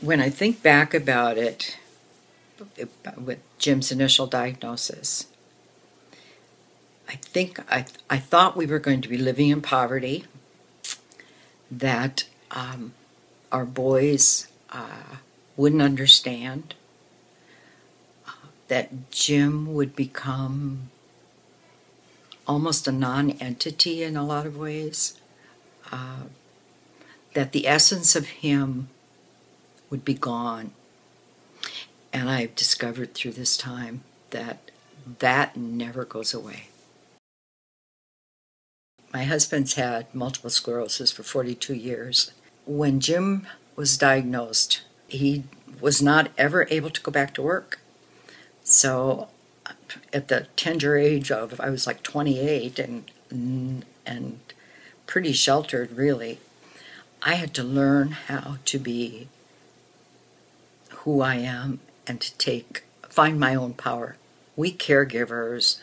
when I think back about it, with Jim's initial diagnosis, I think I, I thought we were going to be living in poverty, that um, our boys uh, wouldn't understand, that Jim would become almost a non entity in a lot of ways, uh, that the essence of him would be gone. And I've discovered through this time that that never goes away. My husband's had multiple sclerosis for 42 years. When Jim was diagnosed, he was not ever able to go back to work. So at the tender age of I was like 28 and and pretty sheltered really. I had to learn how to be who I am and to take find my own power. We caregivers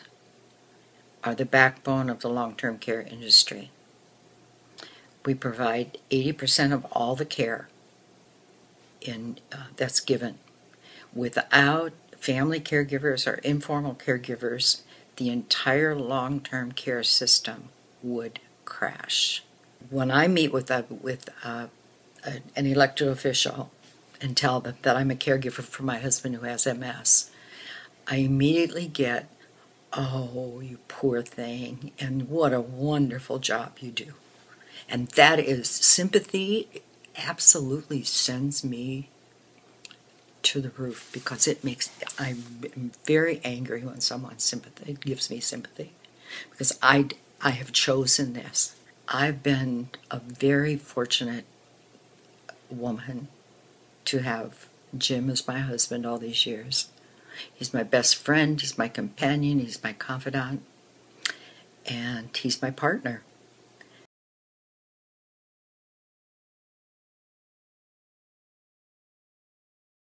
are the backbone of the long-term care industry. We provide 80% of all the care in uh, that's given. Without family caregivers or informal caregivers, the entire long-term care system would crash. When I meet with a with a, a, an elected official and tell them that I'm a caregiver for my husband who has MS, I immediately get, "Oh, you poor thing, and what a wonderful job you do." And that is sympathy absolutely sends me to the roof because it makes I'm very angry when someone sympathy gives me sympathy because I I have chosen this. I've been a very fortunate woman to have Jim as my husband all these years. He's my best friend, he's my companion, he's my confidant, and he's my partner.